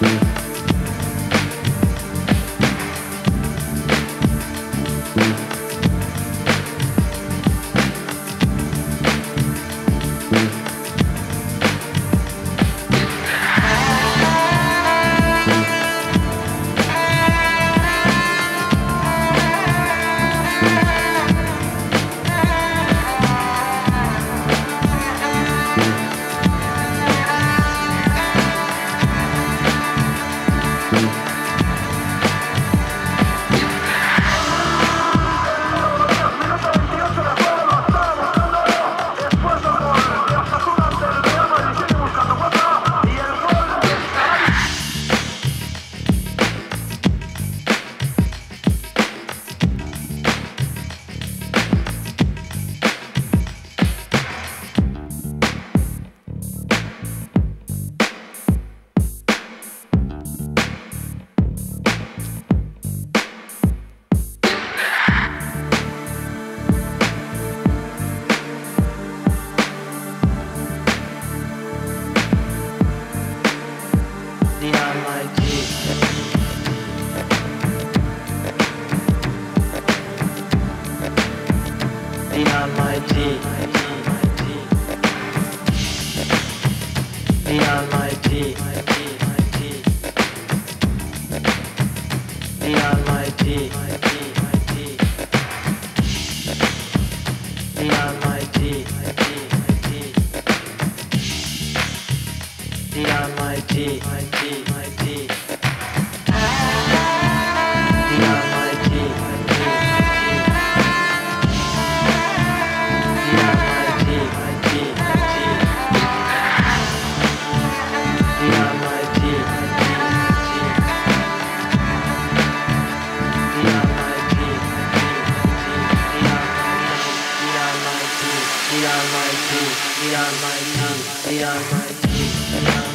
Thank Beyond my D, my D, my D. are my tongue, are my are my.